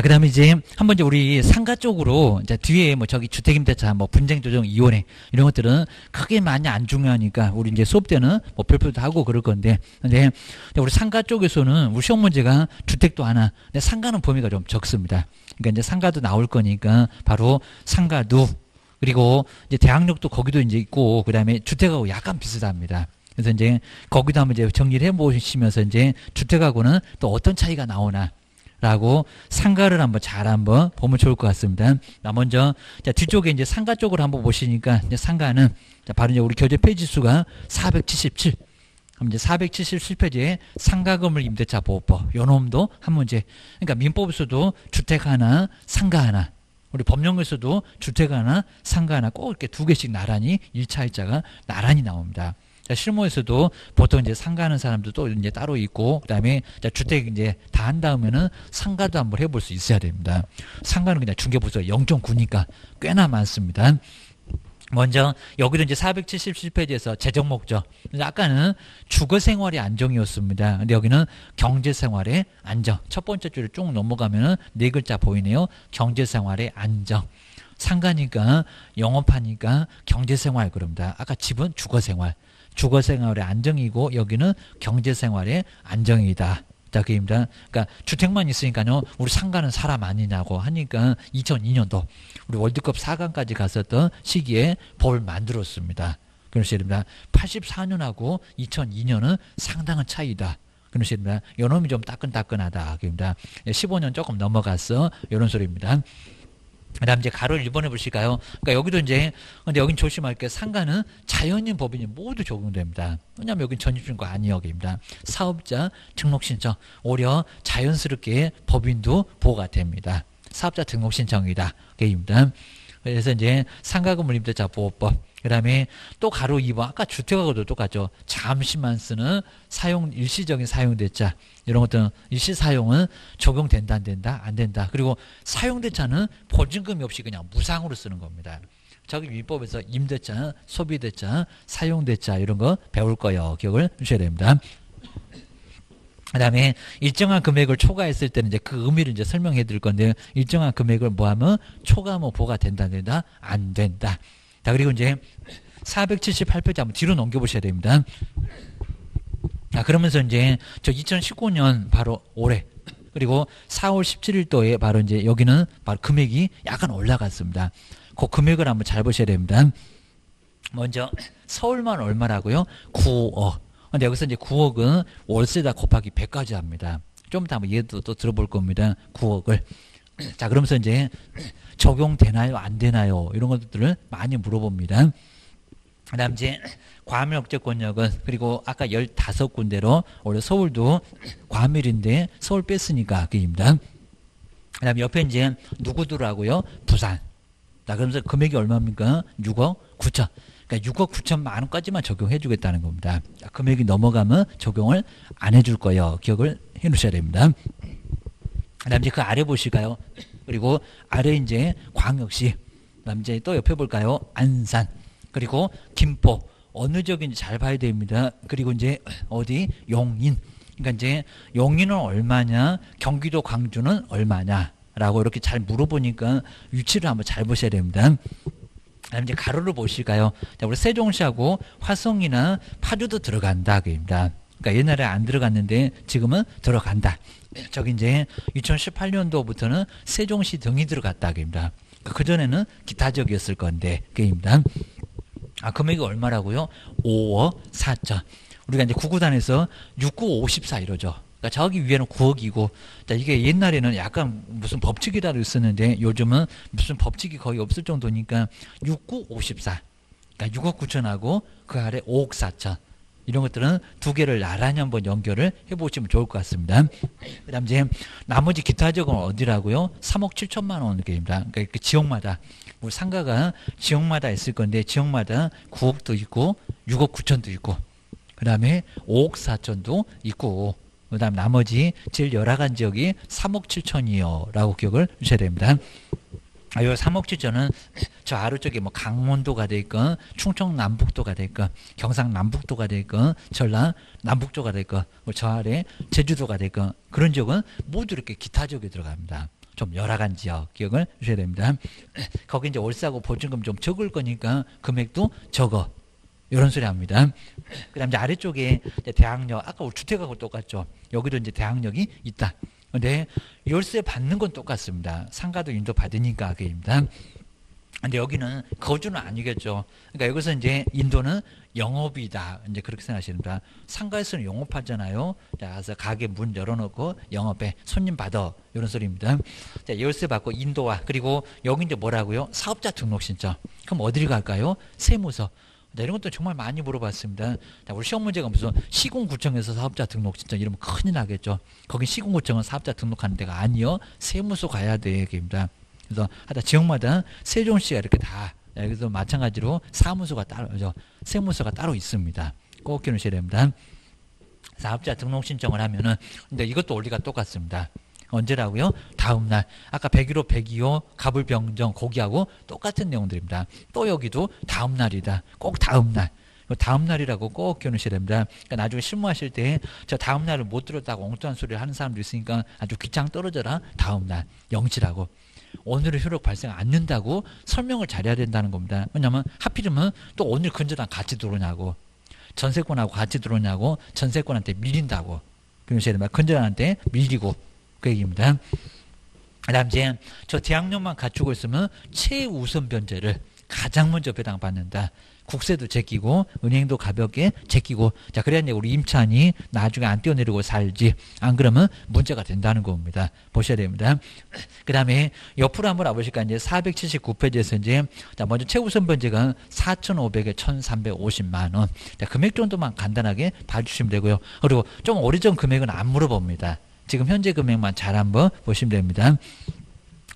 그 다음에 이제 한번 이제 우리 상가 쪽으로 이제 뒤에 뭐 저기 주택임대차 뭐 분쟁 조정 이혼회 이런 것들은 크게 많이 안 중요하니까 우리 이제 수업 때는 뭐 별표도 하고 그럴 건데 근데 우리 상가 쪽에서는 우리 시험 문제가 주택도 하나 근데 상가는 범위가 좀 적습니다. 그러니까 이제 상가도 나올 거니까 바로 상가도 그리고 이제 대학력도 거기도 이제 있고 그 다음에 주택하고 약간 비슷합니다. 그래서 이제 거기도 한번 이제 정리를 해 보시면서 이제 주택하고는 또 어떤 차이가 나오나 라고 상가를 한번 잘 한번 보면 좋을 것 같습니다. 나 먼저 자 뒤쪽에 이제 상가 쪽으로 한번 보시니까 이제 상가는 자 바로 이제 우리 교재 페이지 수가 477. 그럼 이제 477페이지에 상가건물 임대차 보호법 요 놈도 한 문제. 그러니까 민법에서도 주택 하나, 상가 하나. 우리 법령에서도 주택 하나, 상가 하나 꼭 이렇게 두 개씩 나란히 1차 1자가 나란히 나옵니다. 자, 실무에서도 보통 이제 상가하는 사람들도 이제 따로 있고 그다음에 자, 주택 이제 다 한 다음에는 상가도 한번 해볼 수 있어야 됩니다. 상가는 그냥 중개부서 0.9니까 꽤나 많습니다. 먼저 여기도 이제 477페이지에서 재정 목적. 아까는 주거 생활의 안정이었습니다. 근데 여기는 경제 생활의 안정. 첫 번째 줄을 쭉 넘어가면은 네 글자 보이네요. 경제 생활의 안정. 상가니까 영업하니까 경제 생활 그럽니다. 아까 집은 주거 생활. 주거 생활의 안정이고 여기는 경제 생활의 안정이다. 자, 그입니다. 그러니까 주택만 있으니까요. 우리 상가는 사람 아니냐고 하니까 2002년도 우리 월드컵 4강까지 갔었던 시기에 법을 만들었습니다. 그러셔야 됩니다. 84년하고 2002년은 상당한 차이다. 그러셔야 됩니다. 요놈이 좀 따끈따끈하다. 그입니다. 15년 조금 넘어갔어. 이런 소리입니다. 그다음 이제 가로 1번에 보실까요? 그러니까 여기도 이제 근데 여긴 조심할 게 상가는 자연인 법인이 모두 적용됩니다. 왜냐하면 여긴 전입신고 아니역입니다. 사업자 등록 신청 오히려 자연스럽게 법인도 보호가 됩니다. 사업자 등록 신청이다. 게입니다. 그래서 이제 상가금물 임대차 보호법 그 다음에 또 가로 2번 아까 주택하고도 똑같죠. 잠시만 쓰는 사용 일시적인 사용 대차 이런 것들은 일시 사용은 적용된다 안 된다 안 된다. 그리고 사용대차는 보증금이 없이 그냥 무상으로 쓰는 겁니다. 저기 위법에서 임대차, 소비대차, 사용대차 이런 거 배울 거예요. 기억을 주셔야 됩니다. 그 다음에 일정한 금액을 초과했을 때는 이제 그 의미를 이제 설명해 드릴 건데 일정한 금액을 뭐 하면 초과하면 보가 된다 안 된다 안 된다. 자 그리고 이제 478페이지 한번 뒤로 넘겨 보셔야 됩니다. 자 그러면서 이제 저 2019년 바로 올해 그리고 4월 17일도에 바로 이제 여기는 바로 금액이 약간 올라갔습니다. 그 금액을 한번 잘 보셔야 됩니다. 먼저 서울만 얼마라고요? 9억. 근데 여기서 이제 9억은 월세다 곱하기 100까지 합니다. 좀 이따 한번 얘도 또 들어볼 겁니다. 9억을. 자, 그러면서 이제 적용되나요? 안 되나요? 이런 것들을 많이 물어봅니다. 그 다음 이제 과밀억제 권역은 그리고 아까 15군데로 원래 서울도 과밀인데 서울 뺐으니까 그입니다. 그 다음 옆에 이제 누구더라고요? 부산. 자, 그러면서 금액이 얼마입니까? 6억 9천. 그러니까 6억 9천만 원까지만 적용해 주겠다는 겁니다. 금액이 넘어가면 적용을 안 해줄 거예요. 기억을 해 놓으셔야 됩니다. 그 다음 이제 그 아래 보실까요? 그리고 아래 이제 광역시. 그 다음 이제 또 옆에 볼까요? 안산. 그리고 김포. 어느 지역인지 잘 봐야 됩니다. 그리고 이제 어디? 용인. 그러니까 이제 용인은 얼마냐? 경기도 광주는 얼마냐? 라고 이렇게 잘 물어보니까 위치를 한번 잘 보셔야 됩니다. 그다음 이제 가로를 보실까요? 자, 우리 세종시하고 화성이나 파주도 들어간다 그입니다. 그러니까 옛날에 안 들어갔는데 지금은 들어간다. 저기 이제 2018년도부터는 세종시 등이 들어갔다 그입니다. 그 전에는 기타 지역이었을 건데 그입니다. 아 금액이 얼마라고요? 5억 4천. 우리가 이제 구구단에서 6954 이러죠. 그러니까 저기 위에는 9억이고, 자, 이게 옛날에는 약간 무슨 법칙이라고 있었는데 요즘은 무슨 법칙이 거의 없을 정도니까 6954. 그러니까 6억 9천하고 그 아래 5억 4천. 이런 것들은 두 개를 나란히 한번 연결을 해보시면 좋을 것 같습니다. 그 다음 이제 나머지 기타 지역은 어디라고요? 3억 7천만 원입니다. 그러니까 그 지역마다, 우리 상가가 지역마다 있을 건데 지역마다 9억도 있고 6억 9천도 있고 그 다음에 5억 4천도 있고 그 다음 나머지 제일 열악한 지역이 3억 7천이요 라고 기억을 주셔야 됩니다. 아, 요 3억 7천은 저 아래쪽에 뭐 강원도가 되건 충청 남북도가 되건 경상 남북도가 되건 전라 남북도가 되건 뭐저 아래 제주도가 되건 그런 지역은 모두 이렇게 기타 지역에 들어갑니다. 좀 열악한 지역 기억을 주셔야 됩니다. 거기 이제 월세하고 보증금 좀 적을 거니까 금액도 적어. 이런 소리 합니다. 그 다음 이제 아래쪽에 이제 대학역, 아까 우리 주택하고 똑같죠. 여기도 이제 대학역이 있다. 근데 열세 받는 건 똑같습니다. 상가도 인도 받으니까 그입니다. 근데 여기는 거주는 아니겠죠. 그러니까 여기서 이제 인도는 영업이다. 이제 그렇게 생각하시는 거다. 상가에서는 영업하잖아요. 자, 그래서 가게 문 열어놓고 영업해. 손님 받아. 이런 소리입니다. 자, 열쇠 받고 인도와 그리고 여기 이제 뭐라고요? 사업자 등록 신청. 그럼 어디를 갈까요? 세무서. 네, 이런 것도 정말 많이 물어봤습니다. 자, 우리 시험 문제가 무슨 시군구청에서 사업자 등록 신청 이러면 큰일 나겠죠. 거기 시군구청은 사업자 등록하는 데가 아니요. 세무서 가야 돼. 얘기입니다. 그래서 하다 지역마다 세종시가 이렇게 다 여기서 마찬가지로 사무소가 따로 세무서가 따로 있습니다. 꼭 기억하셔야 됩니다. 사업자 등록 신청을 하면은 근데 이것도 원리가 똑같습니다. 언제라고요? 다음 날. 아까 101호, 102호, 갑을병정, 고기하고 똑같은 내용들입니다. 또 여기도 다음 날이다. 꼭 다음 날. 다음 날이라고 꼭 기억하셔야 됩니다. 그러니까 나중에 실무하실 때 저 다음 날을 못 들었다고 엉뚱한 소리를 하는 사람도 있으니까 아주 귀창 떨어져라. 다음 날. 영치라고. 오늘의 효력 발생 않는다고 설명을 잘해야 된다는 겁니다. 왜냐하면 하필이면 또 오늘 근저랑 같이 들어오냐고 전세권하고 같이 들어오냐고 전세권한테 밀린다고 그러셔야 됩니다. 근저랑한테 밀리고 그 얘기입니다. 그다음 이제 저 대학력만 갖추고 있으면 최우선 변제를 가장 먼저 배당받는다. 국세도 제끼고 은행도 가볍게 제끼고 자 그래야 이제 우리 임찬이 나중에 안 뛰어내리고 살지 안 그러면 문제가 된다는 겁니다. 보셔야 됩니다. 그 다음에 옆으로 한번 와보실까 이제 479페이지에서 이제 자 먼저 최우선 번제가 4,500에 1,350만 원. 자 금액 정도만 간단하게 봐주시면 되고요. 그리고 좀 오래전 금액은 안 물어봅니다. 지금 현재 금액만 잘 한번 보시면 됩니다.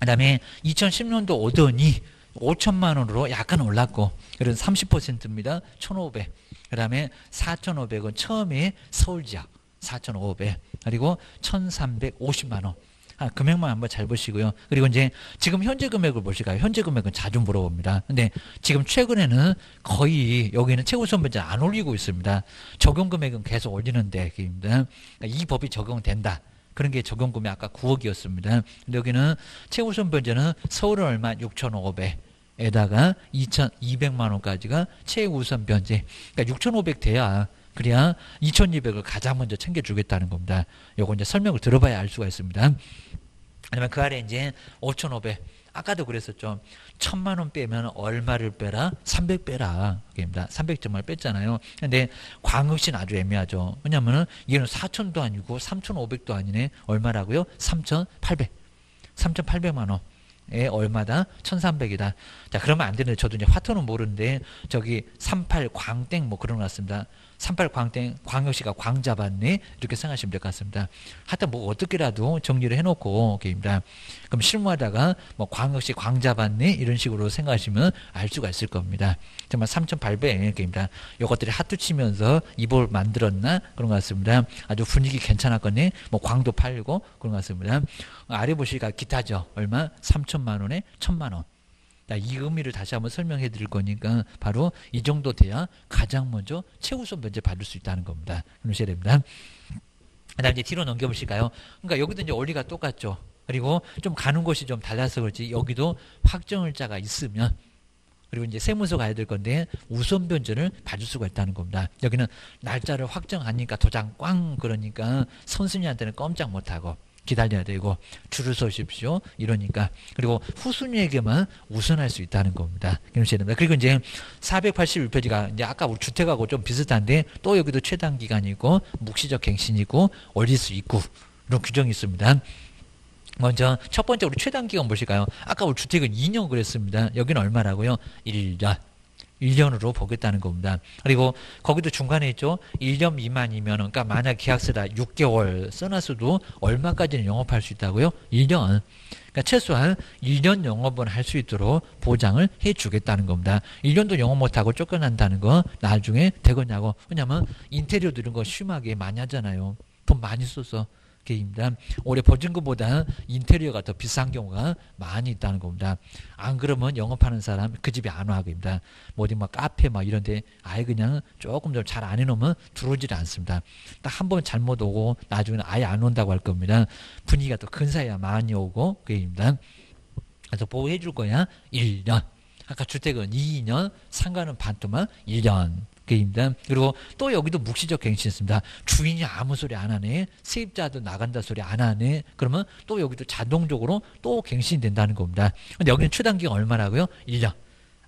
그 다음에 2010년도 오더니 5천만 원으로 약간 올랐고 그런 30%입니다. 1,500. 그다음에 4,500은 처음에 서울 지역 4,500 그리고 1,350만 원. 아, 금액만 한번 잘 보시고요. 그리고 이제 지금 현재 금액을 보실까요? 현재 금액은 자주 물어봅니다. 근데 지금 최근에는 거의 여기는 최우선 변제 안 올리고 있습니다. 적용 금액은 계속 올리는데 그러니까 이 법이 적용된다. 그런 게 적용금이 아까 9억이었습니다. 근데 여기는 최우선 변제는 서울은 얼마? 6,500 에다가 2,200만 원까지가 최우선 변제. 그러니까 6,500 돼야 그래야 2,200을 가장 먼저 챙겨주겠다는 겁니다. 요거 이제 설명을 들어봐야 알 수가 있습니다. 아니면 그 아래 이제 5,500. 아까도 그랬었죠. 천만 원 빼면 얼마를 빼라? 300 빼라. 그입니다. 300점을 뺐잖아요. 근데 광역시는 아주 애매하죠. 왜냐면은 얘는 4천도 아니고 3,500도 아니네. 얼마라고요? 3,800. 3,800만 원. 에 얼마다? 1300이다. 자, 그러면 안 되는데 저도 이제 화토는 모르는데 저기 38 광땡 뭐 그런 거 같습니다. 38 광땡 광역시가 광 잡았네 이렇게 생각하시면 될 것 같습니다. 하여튼 뭐 어떻게라도 정리를 해놓고 게입니다. 그럼 실무하다가 뭐 광역시 광 잡았네 이런 식으로 생각하시면 알 수가 있을 겁니다. 정말 3,800개입니다. 이것들이 하트 치면서 이볼 만들었나 그런 것 같습니다. 아주 분위기 괜찮았거든요. 뭐 광도 팔고 그런 것 같습니다. 아래 보시니까 기타죠. 얼마? 3천만 원에 1천만 원. 이 의미를 다시 한번 설명해 드릴 거니까 바로 이 정도 돼야 가장 먼저 최우선 면제 받을 수 있다는 겁니다. 그러셔야 됩니다. 그다음 이제 뒤로 넘겨보실까요? 그러니까 여기도 이제 원리가 똑같죠. 그리고 좀 가는 곳이 좀 달라서 그렇지 여기도 확정일자가 있으면 그리고 이제 세무서 가야 될 건데 우선 변제를 받을 수가 있다는 겁니다. 여기는 날짜를 확정하니까 도장 꽝 그러니까 선순위한테는 꼼짝 못하고 기다려야 되고 줄을 서십시오. 이러니까 그리고 후순위에게만 우선할 수 있다는 겁니다. 그리고 이제 481페이지가 이제 아까 우리 주택하고 좀 비슷한데 또 여기도 최단 기간이고 묵시적 갱신이고 올릴 수 있고 이런 규정이 있습니다. 먼저 첫 번째 우리 최단 기간 보실까요? 아까 우리 주택은 2년 그랬습니다. 여기는 얼마라고요? 1년. 1년으로 보겠다는 겁니다. 그리고 거기도 중간에 있죠. 1년 미만이면 그러니까 만약 계약서다 6개월 써놨어도 얼마까지는 영업할 수 있다고요? 1년. 그러니까 최소한 1년 영업은 할 수 있도록 보장을 해 주겠다는 겁니다. 1년도 영업 못하고 쫓겨난다는 거 나중에 되겠냐고. 왜냐면 인테리어도 이런 거 심하게 많이 하잖아요. 돈 많이 써서. 게입니다. 올해 보증금보다 인테리어가 더 비싼 경우가 많이 있다는 겁니다. 안 그러면 영업하는 사람 그 집에 안 와입니다. 뭐 어디 막 카페 막 이런데 아예 그냥 조금 좀 잘 안 해놓으면 들어오질 않습니다. 딱 한 번 잘못 오고 나중에는 아예 안 온다고 할 겁니다. 분위기가 또 근사해야 많이 오고 그입니다. 그래서 보호해 줄 거야 1년. 아까 주택은 2년, 상가는 반 동안 1년. 게임입니다. 그리고 또 여기도 묵시적 갱신이 있습니다. 주인이 아무 소리 안 하네. 세입자도 나간다 소리 안 하네. 그러면 또 여기도 자동적으로 또 갱신이 된다는 겁니다. 근데 여기는 추단기가 얼마라고요? 1년.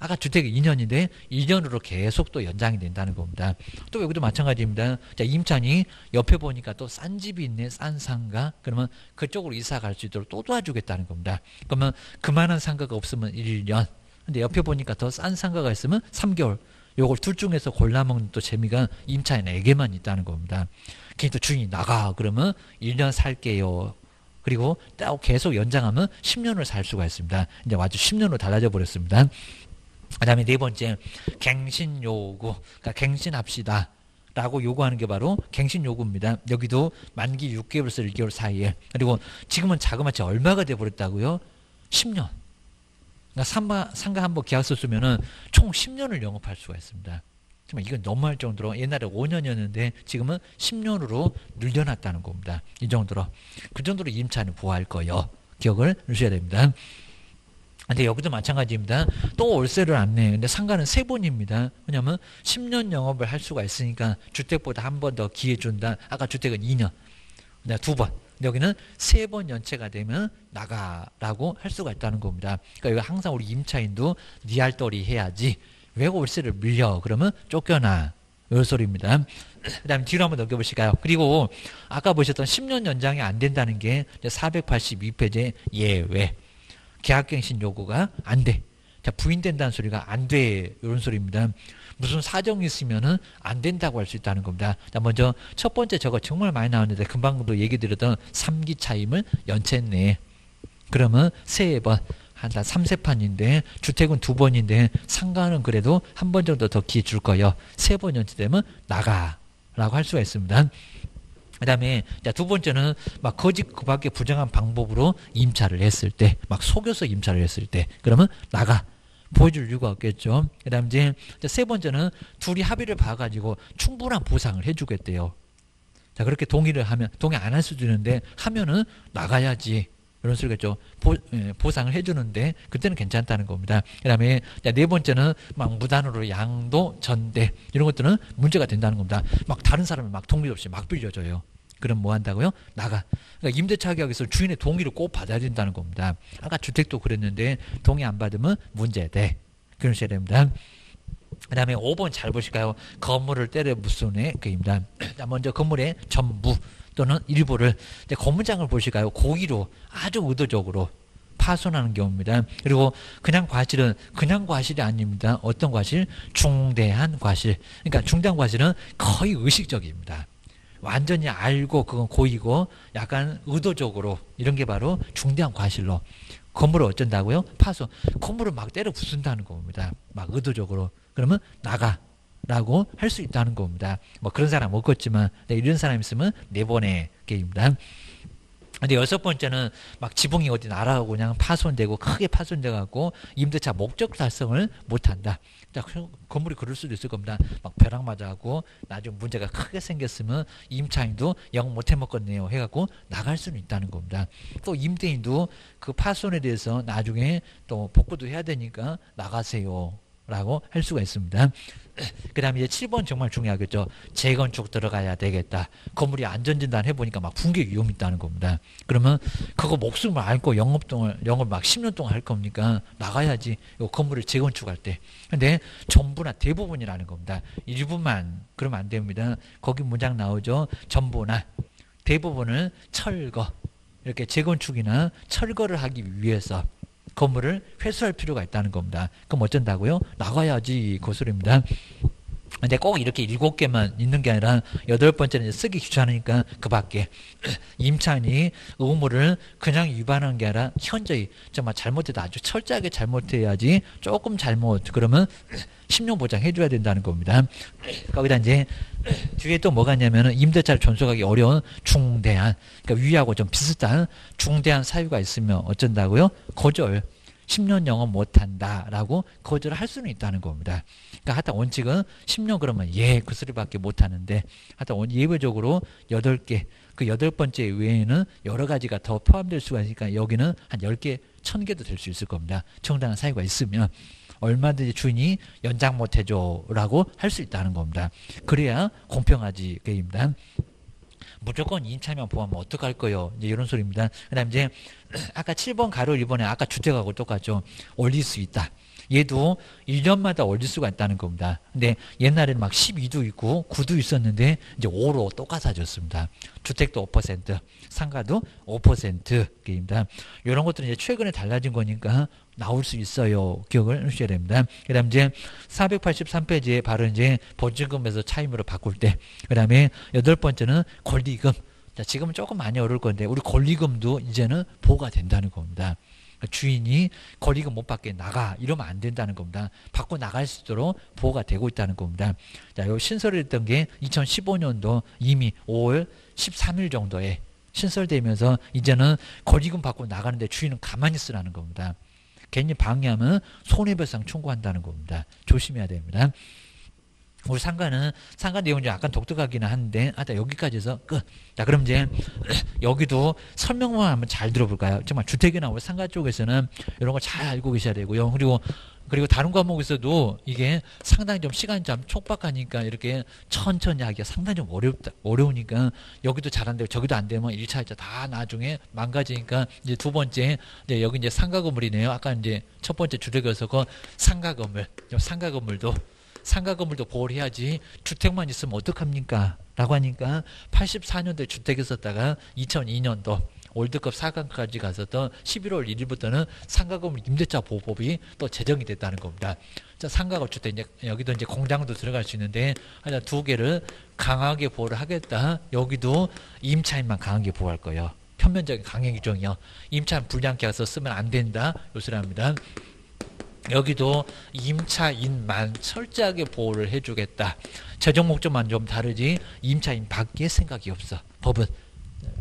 아까 주택이 2년인데 2년으로 계속 또 연장이 된다는 겁니다. 또 여기도 마찬가지입니다. 자, 임찬이 옆에 보니까 또 싼 집이 있네, 싼 상가. 그러면 그쪽으로 이사 갈 수 있도록 또 도와주겠다는 겁니다. 그러면 그만한 상가가 없으면 1년. 근데 옆에 보니까 더 싼 상가가 있으면 3개월. 요걸 둘 중에서 골라 먹는 또 재미가 임차인에게만 있다는 겁니다. 괜히 또 주인이 나가 그러면 1년 살게요. 그리고 또 계속 연장하면 10년을 살 수가 있습니다. 이제 아주 10년으로 달라져 버렸습니다. 그 다음에 네 번째 갱신 요구 그러니까 갱신합시다 라고 요구하는 게 바로 갱신 요구입니다. 여기도 만기 6개월에서 1개월 사이에 그리고 지금은 자그마치 얼마가 돼버렸다고요? 10년 그러니까 상가, 상가 한 번 계약서 쓰면은 총 10년을 영업할 수가 있습니다. 정말 이건 너무할 정도로 옛날에 5년이었는데 지금은 10년으로 늘려놨다는 겁니다. 이 정도로 그 정도로 임차는 보호할 거요. 기억을 하셔야 됩니다. 근데 여기도 마찬가지입니다. 또 월세를 안 내. 근데 상가는 세 번입니다. 왜냐면 10년 영업을 할 수가 있으니까 주택보다 한 번 더 기회 준다. 아까 주택은 2년. 두 번. 여기는 세 번 연체가 되면 나가라고 할 수가 있다는 겁니다. 그러니까 여기 항상 우리 임차인도 니알떨이 해야지. 왜 월세를 밀려? 그러면 쫓겨나. 이 소리입니다. 그 다음에 뒤로 한번 넘겨보실까요? 그리고 아까 보셨던 10년 연장이 안 된다는 게 482페이지 예외. 계약갱신 요구가 안 돼. 자, 부인된다는 소리가 안 돼. 이런 소리입니다. 무슨 사정이 있으면은 안 된다고 할 수 있다는 겁니다. 자, 먼저 첫 번째 저거 정말 많이 나왔는데 금방도 얘기 드렸던 3기 차임을 연체했네. 그러면 세 번. 한다 3세판인데 주택은 두 번인데 상가는 그래도 한 번 정도 더 기회 줄 거예요. 세 번 연체되면 나가라고 할 수가 있습니다. 그 다음에 두 번째는 막 거짓 그 밖에 부정한 방법으로 임차를 했을 때, 막 속여서 임차를 했을 때, 그러면 나가. 보여줄 이유가 없겠죠. 그 다음 이제 세 번째는 둘이 합의를 봐가지고 충분한 보상을 해주겠대요. 자, 그렇게 동의를 하면, 동의 안 할 수도 있는데, 하면은 나가야지. 이런 소리겠죠. 보, 예, 보상을 해주는데, 그때는 괜찮다는 겁니다. 그 다음에, 네 번째는 막 무단으로 양도, 전대, 이런 것들은 문제가 된다는 겁니다. 막 다른 사람을 막 동의 없이 막 빌려줘요. 그럼 뭐 한다고요? 나가. 그러니까 임대차 계약에서 주인의 동의를 꼭 받아야 된다는 겁니다. 아까 주택도 그랬는데 동의 안 받으면 문제돼. 그러셔야 됩니다. 그 다음에 5번 잘 보실까요? 건물을 때려 부수는 그입니다. 먼저 건물의 전부 또는 일부를 건물장을 보실까요? 고의로 아주 의도적으로 파손하는 경우입니다. 그리고 그냥 과실은 그냥 과실이 아닙니다. 어떤 과실? 중대한 과실. 그러니까 중대한 과실은 거의 의식적입니다. 완전히 알고 그건 고이고 약간 의도적으로 이런 게 바로 중대한 과실로 건물을 어쩐다고요? 파손. 건물을 막 때려 부순다는 겁니다. 막 의도적으로. 그러면 나가. 라고 할 수 있다는 겁니다. 뭐 그런 사람 없겠지만 네, 이런 사람 있으면 네 번의 게임입니다. 근데 여섯 번째는 막 지붕이 어디 날아가고 그냥 파손되고 크게 파손돼 갖고 임대차 목적 달성을 못 한다. 자, 건물이 그럴 수도 있을 겁니다. 막 벼락 맞아갖고 나중에 문제가 크게 생겼으면 임차인도 영 못해 먹겠네요 해갖고 나갈 수는 있다는 겁니다. 또 임대인도 그 파손에 대해서 나중에 또 복구도 해야 되니까 나가세요. 라고 할 수가 있습니다. 그 다음에 이제 7번 정말 중요하겠죠. 재건축 들어가야 되겠다. 건물이 안전진단 해보니까 막 붕괴 위험이 있다는 겁니다. 그러면 그거 목숨을 앓고 영업동을, 영업 막 10년 동안 할 겁니까? 나가야지. 이 건물을 재건축할 때. 근데 전부나 대부분이라는 겁니다. 일부만 그러면 안 됩니다. 거기 문장 나오죠. 전부나 대부분을 철거. 이렇게 재건축이나 철거를 하기 위해서 건물을 회수할 필요가 있다는 겁니다. 그럼 어쩐다고요? 나가야지 그 소리입니다. 근데 꼭 이렇게 일곱 개만 있는 게 아니라 여덟 번째는 쓰기 귀찮으니까 그 밖에 임차인이 의무를 그냥 위반한 게 아니라 현저히 정말 잘못해도 아주 철저하게 잘못해야지 조금 잘못 그러면 10년 보장 해 줘야 된다는 겁니다. 거기다 이제 뒤에 또 뭐가 있냐면은 임대차를 존속하기 어려운 중대한 그러니까 위하고 좀 비슷한 중대한 사유가 있으면 어쩐다고요? 거절. 10년 영업 못한다라고 거절을 할 수는 있다는 겁니다. 그러니까 하여튼 원칙은 10년 그러면 예, 그 소리밖에 못하는데 하여튼 예외적으로 8개, 그 여덟 번째 외에는 여러 가지가 더 포함될 수가 있으니까 여기는 한 10개, 1000개도 될 수 있을 겁니다. 정당한 사유가 있으면. 얼마든지 주인이 연장 못해줘라고 할 수 있다는 겁니다. 그래야 공평하지 게입니다. 무조건 임차면 보호하면 어떡할 거요? 이제 이런 소리입니다. 그 다음 이제 아까 7번 가로 1번에 아까 주택하고 똑같죠. 올릴 수 있다. 얘도 1년마다 올릴 수가 있다는 겁니다. 근데 옛날에는 막 12도 있고 9도 있었는데 이제 5로 똑같아졌습니다. 주택도 5%, 상가도 5%입니다. 이런 것들은 이제 최근에 달라진 거니까 나올 수 있어요. 기억을 하셔야 됩니다. 그 다음 이제 483페이지에 바로 이제 보증금에서 차임으로 바꿀 때. 그 다음에 여덟 번째는 권리금. 자, 지금은 조금 많이 어려울 건데, 우리 권리금도 이제는 보호가 된다는 겁니다. 주인이 권리금 못 받게 나가 이러면 안 된다는 겁니다. 받고 나갈 수 있도록 보호가 되고 있다는 겁니다. 자, 요 신설했던 게 2015년도 이미 5월 13일 정도에 신설되면서 이제는 권리금 받고 나가는데 주인은 가만히 있으라는 겁니다. 괜히 방해하면 손해배상 청구한다는 겁니다. 조심해야 됩니다. 우리 상가는 상가 내용이 좀 약간 독특하기는 한데 하여튼 여기까지 해서 끝. 자 그럼 이제 여기도 설명만 한번 잘 들어볼까요? 정말 주택이나 우리 상가 쪽에서는 이런 거잘 알고 계셔야 되고요. 그리고 그리고 다른 과목에서도 이게 상당히 좀 시간이 좀 촉박하니까 이렇게 천천히 하기가 상당히 좀 어렵다 어려우니까 여기도 잘 안 되고 저기도 안 되면 1차, 2차 다 나중에 망가지니까 이제 두 번째 이제 여기 이제 상가 건물이네요. 아까 이제 첫 번째 주택에서 그 상가 건물, 상가 건물도 상가 건물도 보호를 해야지 주택만 있으면 어떡합니까? 라고 하니까 84년도에 주택 있었다가 2002년도 월드컵 4강까지 가서던 11월 1일부터는 상가 건물 임대차 보호법이 또 제정이 됐다는 겁니다. 자, 상가가 주택 이제 여기도 이제 공장도 들어갈 수 있는데 하나 두 개를 강하게 보호를 하겠다. 여기도 임차인만 강하게 보호할 거예요. 편면적인 강행 규정이요. 임차인 불량케 해서 쓰면 안 된다. 요소랍니다. 여기도 임차인만 철저하게 보호를 해주겠다. 최종 목적만 좀 다르지 임차인 밖에 생각이 없어. 법은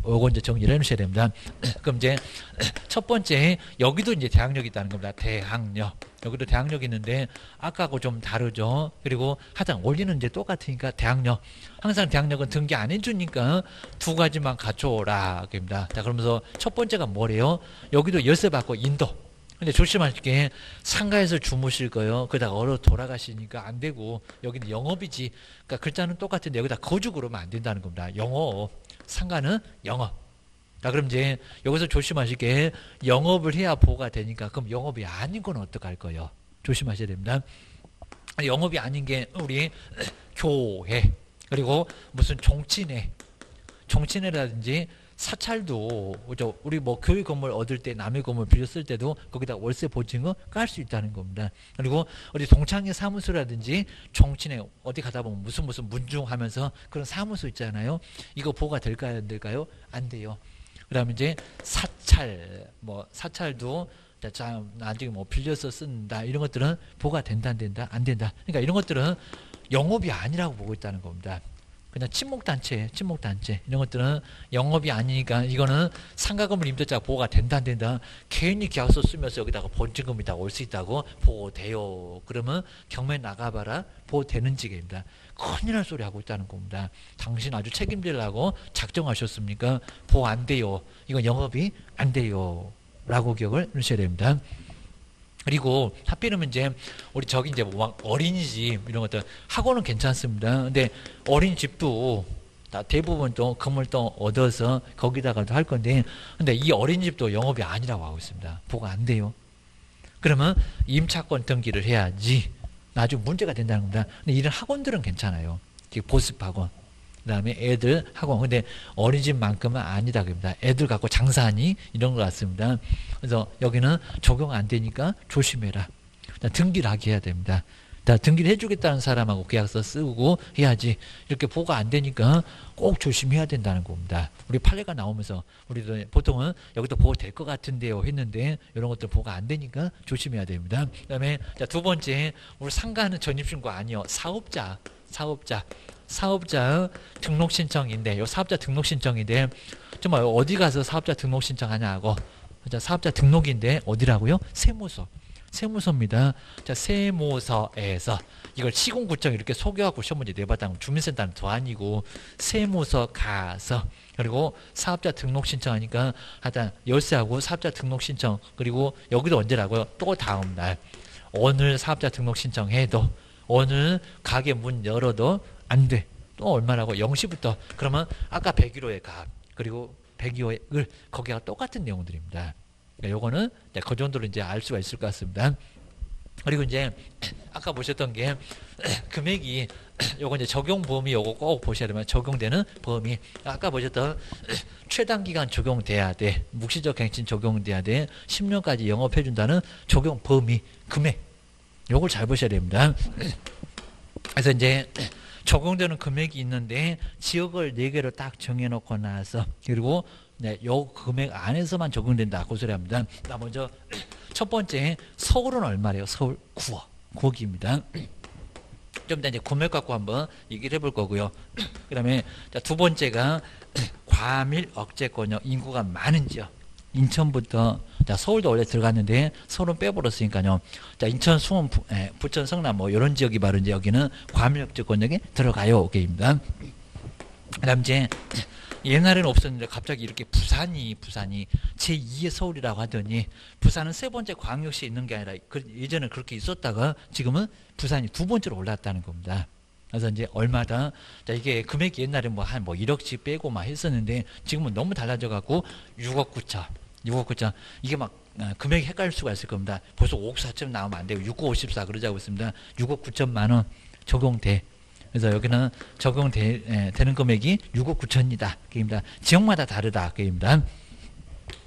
요거 이제 정리를 해놓으셔야 됩니다. 그럼 이제 첫 번째 여기도 이제 대항력이 있다는 겁니다. 대항력. 여기도 대항력이 있는데 아까하고 좀 다르죠. 그리고 하여튼 원리는 이제 똑같으니까 대항력. 항상 대항력은 등기 안 해주니까 두 가지만 갖춰라. 입니다. 자 그러면서 첫 번째가 뭐래요? 여기도 열쇠 받고 인도. 근데 조심하시게 상가에서 주무실 거요. 그러다가 얼어 돌아가시니까 안 되고 여기는 영업이지. 그러니까 글자는 똑같은데 여기다 거주 그러면 안 된다는 겁니다. 영업. 상가는 영업. 자, 그럼 이제 여기서 조심하시게 영업을 해야 보호가 되니까 그럼 영업이 아닌 건 어떡할 거예요? 조심하셔야 됩니다. 영업이 아닌 게 우리 교회 그리고 무슨 종친회 종친회라든지 사찰도 그죠 우리 뭐 교회 건물 얻을 때 남의 건물 빌렸을 때도 거기다 월세 보증금 깔 수 있다는 겁니다. 그리고 어디 동창회 사무소라든지 정치에 어디 가다 보면 무슨 무슨 문중하면서 그런 사무소 있잖아요. 이거 보호가 될까요, 안 될까요? 안 돼요. 그다음에 이제 사찰 뭐 사찰도 자 나중에 뭐 빌려서 쓴다 이런 것들은 보호가 된다 안 된다 안 된다. 그러니까 이런 것들은 영업이 아니라고 보고 있다는 겁니다. 그냥 친목단체, 친목단체 이런 것들은 영업이 아니니까 이거는 상가금을 임대차 보호가 된다 안 된다 개인이 계약서 쓰면서 여기다가 본증금이 다 올 수 있다고 보호돼요. 그러면 경매 나가봐라 보호되는 지게입니다. 큰일 날 소리 하고 있다는 겁니다. 당신 아주 책임질라고 작정하셨습니까? 보호 안 돼요. 이건 영업이 안 돼요. 라고 기억을 하셔야 됩니다. 그리고 하필이면 이제 우리 저기 이제 뭐 어린이집 이런 것들 학원은 괜찮습니다. 근데 어린이집도 다 대부분 또 건물 또 얻어서 거기다가도 할 건데 근데 이 어린이집도 영업이 아니라고 하고 있습니다. 보고 안 돼요. 그러면 임차권 등기를 해야지 나중에 문제가 된다는 겁니다. 근데 이런 학원들은 괜찮아요. 보습 학원. 그 다음에 애들 학원. 근데 어린이집만큼은 아니다 그럽니다. 애들 갖고 장사하니 이런 것 같습니다. 그래서 여기는 적용 안 되니까 조심해라. 등기를 하게 해야 됩니다. 다 등기를 해주겠다는 사람하고 계약서 쓰고 해야지 이렇게 보가 안 되니까 꼭 조심해야 된다는 겁니다. 우리 판례가 나오면서 우리도 보통은 여기도 보고 될것 같은데요 했는데 이런 것들 보가 안 되니까 조심해야 됩니다. 그다음에 자, 두 번째 우리 상가는 전입신고 아니요 사업자 사업자 사업자 등록 신청인데 요 사업자 등록 신청인데 정말 어디 가서 사업자 등록 신청하냐고 자 사업자 등록인데 어디라고요? 세무서 세무서입니다. 자, 세무서에서 이걸 시공구청 이렇게 소개하고 시험 문제 내봤다면 주민센터는 더 아니고 세무서 가서 그리고 사업자 등록 신청하니까 하여튼 열쇠하고 사업자 등록 신청 그리고 여기도 언제라고요? 또 다음 날 오늘 사업자 등록 신청해도 오늘 가게 문 열어도 안 돼. 또 얼마라고? 0시부터 그러면 아까 101호의 값 그리고 102호의 거기가 똑같은 내용들입니다. 그러니까 요거는 그 정도로 이제 알 수가 있을 것 같습니다. 그리고 이제 아까 보셨던 게 금액이 요거 이제 적용 범위 요거 꼭 보셔야 되면 적용되는 범위 아까 보셨던 최단 기간 적용돼야 돼 묵시적 갱신 적용돼야 돼 10년까지 영업해 준다는 적용 범위 금액 요걸 잘 보셔야 됩니다. 그래서 이제 적용되는 금액이 있는데 지역을 네 개로 딱 정해놓고 나서 그리고 네, 요 금액 안에서만 적용된다. 그 소리 합니다. 나 먼저 첫 번째 서울은 얼마래요? 서울 9억. 9억입니다. 좀 이따 이제 금액 갖고 한번 얘기를 해볼 거고요. 그 다음에 두 번째가 과밀 억제권역 인구가 많은 지역. 인천부터 자 서울도 원래 들어갔는데 서울은 빼버렸으니까요. 자 인천, 수원, 부, 예, 부천, 성남 뭐 이런 지역이 바로 이제 여기는 과밀 억제권역에 들어가요. 게입니다. 그다음 이제 옛날에는 없었는데 갑자기 이렇게 부산이 부산이 제2의 서울이라고 하더니 부산은 세 번째 광역시에 있는 게 아니라 그 예전에 그렇게 있었다가 지금은 부산이 두 번째로 올랐다는 겁니다. 그래서 이제 얼마다 자 이게 금액이 옛날에 뭐 한뭐 뭐 1억씩 빼고 막 했었는데 지금은 너무 달라져 갖고 6억 9천 6억 9천 이게 막 아, 금액이 헷갈릴 수가 있을 겁니다. 벌써 5억 4천 나오면 안 되고 6억 54 그러자고 있습니다. 6억 9천만 원 적용돼. 그래서 여기는 적용되는 예, 금액이 6억 9천이다. 그입니다. 지역마다 다르다. 그입니다.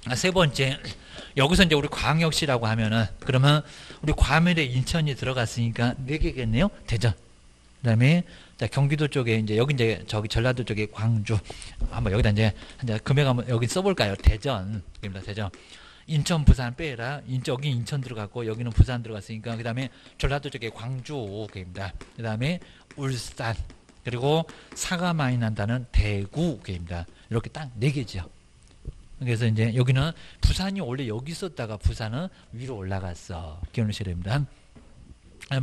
아, 세 번째, 여기서 이제 우리 광역시라고 하면은 그러면 우리 과밀에 인천이 들어갔으니까 네 개겠네요. 대전. 그다음에 자, 경기도 쪽에 이제 여기 이제 저기 전라도 쪽에 광주 한번 여기다 이제 금액 한번 여기 써볼까요? 대전. 입니다. 대전. 인천, 부산 빼라. 인천, 여기 인천 들어갔고 여기는 부산 들어갔으니까 그 다음에 전라도 쪽에 광주입니다. 그 다음에 울산 그리고 사가 많이 난다는 대구입니다. 이렇게 딱 네 개죠. 그래서 이제 여기는 부산이 원래 여기 있었다가 부산은 위로 올라갔어. 됩니다.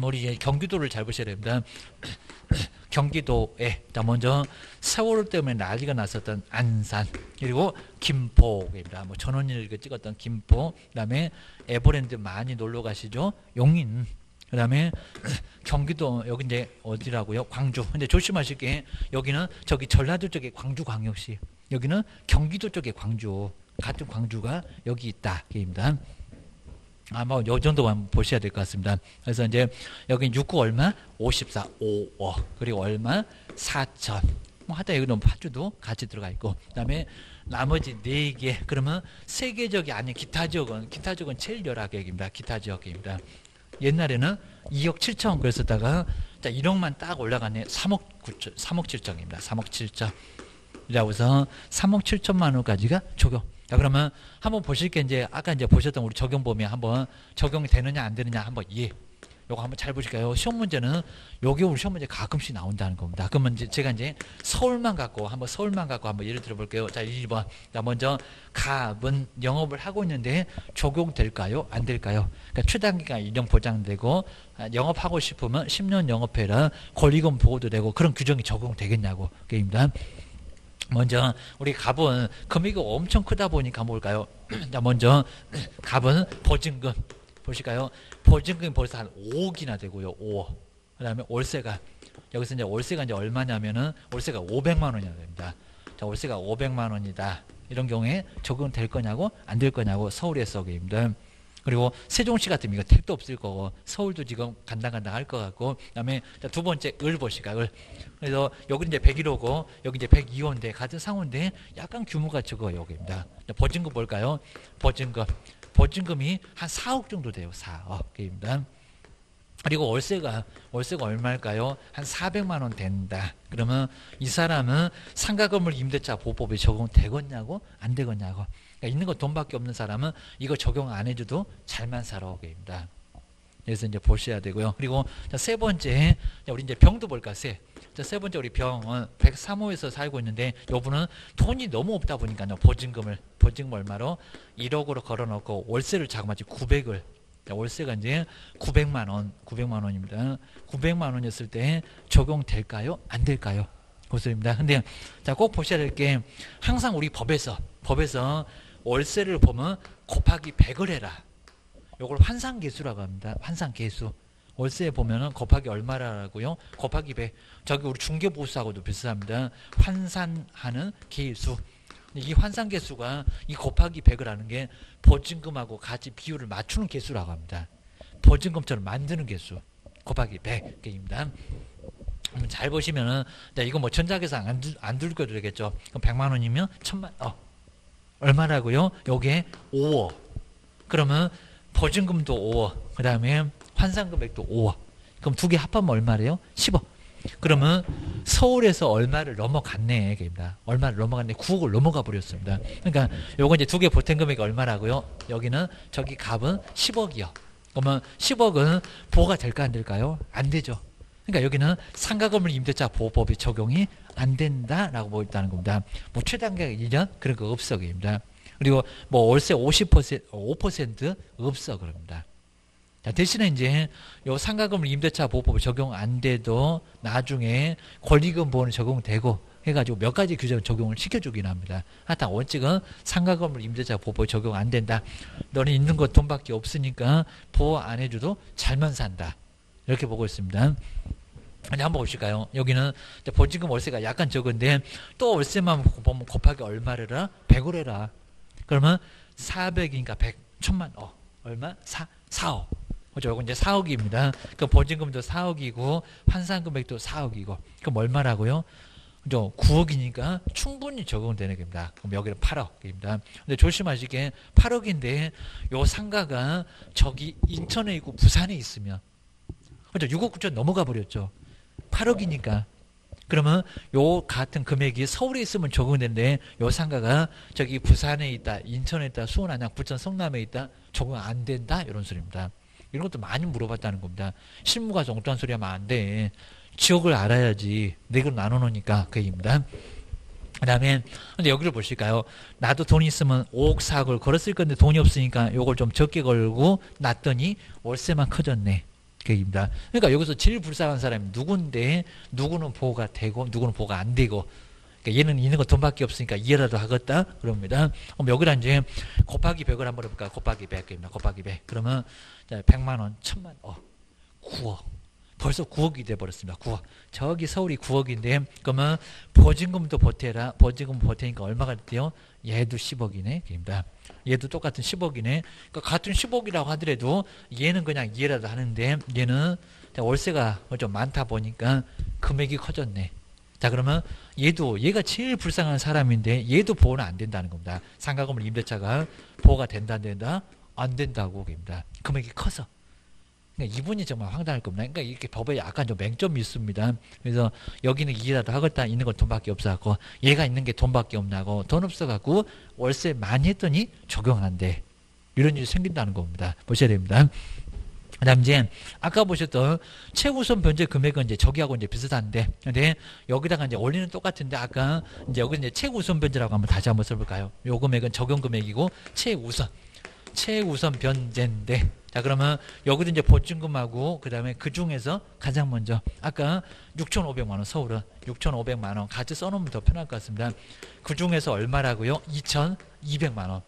우리 이제 경기도를 잘 보셔야 됩니다. 경기도에 먼저 세월 때문에 난리가 났었던 안산 그리고 김포입니다. 뭐 전원일 찍었던 김포 그다음에 에버랜드 많이 놀러 가시죠. 용인 그다음에 경기도 여기 이제 어디라고요? 광주. 근데 조심하실 게 여기는 저기 전라도 쪽에 광주광역시 여기는 경기도 쪽에 광주 같은 광주가 여기 있다. 입니다. 아마 요 정도만 보셔야 될 것 같습니다. 그래서 이제 여기 6구 얼마? 54, 5억. 그리고 얼마? 4천. 뭐 하다 여기는 파주도 같이 들어가 있고. 그 다음에 나머지 4개. 그러면 세계적이 아닌 기타 지역은 기타 지역은 제일 열악역입니다. 기타 지역입니다. 옛날에는 2억 7천 그랬었다가 자 1억만 딱 올라가네. 3억 9천, 3억 7천입니다. 3억 7천. 이라고 해서 3억 7천만 원까지가 적용. 자 그러면 한번 보실 게 이제 아까 이제 보셨던 우리 적용 보면 한번 적용이 되느냐 안 되느냐 한번 예. 요거 한번 잘 보실까요? 시험 문제는 요게 우리 시험 문제 가끔씩 나온다는 겁니다. 그러면 이제 제가 이제 서울만 갖고 한번 서울만 갖고 한번 예를 들어 볼게요. 자, 1번. 자, 먼저 갑은 영업을 하고 있는데 적용될까요? 안 될까요? 그러니까 최단기간 1년 보장되고 아, 영업하고 싶으면 10년 영업해라. 권리금 보호도 되고 그런 규정이 적용되겠냐고. 게임입니다. 먼저 우리 갑은 금액이 엄청 크다 보니까 뭘까요? 자 먼저 갑은 보증금 보실까요? 보증금이 벌써 한 5억이나 되고요. 5억. 그다음에 월세가 여기서 이제 월세가 이제 얼마냐면은 월세가 500만 원이나 됩니다. 자 월세가 500만 원이다. 이런 경우에 적용될 거냐고 안 될 거냐고 서울에서 게임들 그리고 세종시 같으면 이거 택도 없을 거고 서울도 지금 간당간당 할 것 같고 그다음에 두 번째 을 보시까 을 그래서 여기 이제 101호고 여기 이제 102호인데 같은 상호인데 약간 규모가 적어 여기입니다. 보증금 볼까요? 보증금 보증금이 한 4억 정도 돼요. 4억입니다. 그리고 월세가 월세가 얼마일까요? 한 400만 원 된다. 그러면 이 사람은 상가 건물 임대차 보호법에 적용되겠냐고 안 되겠냐고. 그러니까 있는 거 돈밖에 없는 사람은 이거 적용 안 해줘도 잘만 살아오게입니다. 그래서 이제 보셔야 되고요. 그리고 자, 세 번째 자, 우리 이제 병도 볼까 세. 자, 세 번째 우리 병은 103호에서 살고 있는데 요 분은 돈이 너무 없다 보니까 보증금을 보증금 얼마로 1억으로 걸어놓고 월세를 자그마치 900을 월세가 이제 900만 원, 900만 원입니다. 900만 원이었을 때 적용될까요? 안 될까요? 고소입니다. 근데 자 꼭 보셔야 될 게 항상 우리 법에서 법에서 월세를 보면 곱하기 100을 해라. 요걸 환상계수라고 합니다. 환상계수. 월세에 보면은 곱하기 얼마라고요? 곱하기 100. 저기 우리 중개보수하고도 비슷합니다. 환산하는 계수. 이 환산 계수가 이 곱하기 100을 하는 게 보증금하고 같이 비율을 맞추는 계수라고 합니다. 보증금처럼 만드는 계수. 곱하기 100입니다. 잘 보시면은 이거 뭐 전자계산 안, 안 들고도 되겠죠. 그럼 100만 원이면 천만 어 얼마라고요? 요게 5억. 그러면 보증금도 5억. 그 다음에 환산 금액도 5억. 그럼 두 개 합하면 얼마래요? 10억. 그러면 서울에서 얼마를 넘어갔네 얘기입니다. 얼마를 넘어갔네 9억을 넘어가 버렸습니다. 그러니까 요거 이제 두 개 보탬 금액이 얼마라고요? 여기는 저기 값은 10억이요. 그러면 10억은 보호가 될까 안 될까요? 안 되죠. 그러니까 여기는 상가건물 임대차 보호법이 적용이 안 된다라고 보고 있다는 겁니다. 뭐 최단계 2년 그런 거 없어 그입니다. 그리고 뭐 월세 50% 5% 없어 그럽니다. 자, 대신에 이제 요 상가금을 임대차 보호법 적용 안 돼도 나중에 권리금 보호는 적용되고 해가지고 몇 가지 규정 적용을 시켜주긴 합니다. 하여튼 원칙은 상가건물 임대차 보호 적용 안 된다. 너는 있는 것 돈밖에 없으니까 보호 안 해줘도 잘만 산다. 이렇게 보고 있습니다. 이제 한번 보실까요? 여기는 보증금 월세가 약간 적은데 또 월세만 보면 곱하기 얼마를 해라? 100을 해라. 그러면 400이니까 100, 천만, 어, 얼마? 4, 4억. 그죠? 이건 이제 4억입니다. 그 보증금도 4억이고 환산 금액도 4억이고 그럼 얼마라고요? 그죠? 9억이니까 충분히 적용되는 겁니다. 그럼 여기는 8억입니다. 근데 조심하시게 8억인데 요 상가가 저기 인천에 있고 부산에 있으면 그죠? 6억 9천 넘어가 버렸죠. 8억이니까 그러면 요 같은 금액이 서울에 있으면 적용되는데 요 상가가 저기 부산에 있다, 인천에 있다, 수원, 안양, 부천, 성남에 있다 적용 안 된다 이런 소리입니다. 이런 것도 많이 물어봤다는 겁니다. 실무가 엉뚱한 소리 하면 안 돼. 지역을 알아야지. 내걸 나눠 놓으니까 그 얘기입니다. 그 다음에 근데 여기를 보실까요? 나도 돈이 있으면 5억 4억을 걸었을 건데 돈이 없으니까 요걸 좀 적게 걸고 놨더니 월세만 커졌네. 그 얘기입니다. 그러니까 여기서 제일 불쌍한 사람이 누군데 누구는 보호가 되고 누구는 보호가 안 되고 그러니까 얘는 있는 거 돈밖에 없으니까 이해라도 하겠다 그럽니다. 그럼 여기다 이제 곱하기 100을 한번 해볼까? 곱하기 100입니다. 곱하기 100. 그러면 100만 원, 1000만 어, 9억. 벌써 9억이 돼 버렸습니다. 9억. 저기 서울이 9억인데 그러면 보증금도 보태라. 보증금 보태니까 얼마가 돼요? 얘도 10억이네. 그입니다. 얘도 똑같은 10억이네. 그러니까 같은 10억이라고 하더라도 얘는 그냥 이해라도 하는데 얘는 월세가 좀 많다 보니까 금액이 커졌네. 자 그러면 얘도 얘가 제일 불쌍한 사람인데 얘도 보호는 안 된다는 겁니다. 상가금을 임대차가 보호가 된다 안 된다 안 된다고 입니다. 금액이 커서. 그러니까 이분이 정말 황당할 겁니다. 그러니까 이렇게 법에 약간 좀 맹점이 있습니다. 그래서 여기는 이라도 하겠다 있는 건 돈밖에 없어갖고 얘가 있는 게 돈밖에 없나고 돈 없어갖고 월세 많이 했더니 적용한대. 이런 일이 생긴다는 겁니다. 보셔야 됩니다. 그 다음 이제 아까 보셨던 최우선 변제 금액은 이제 저기하고 이제 비슷한데 근데 여기다가 이제 원리는 똑같은데 아까 이제 여기 이제 최우선 변제라고 한번 다시 한번 써볼까요? 요 금액은 적용 금액이고 최우선 최우선 변제인데 자 그러면 여기도 이제 보증금하고 그다음에 그 중에서 가장 먼저 아까 6,500만 원 서울은 6,500만 원 같이 써 놓으면 더 편할 것 같습니다. 그 중에서 얼마라고요? 2,200만 원.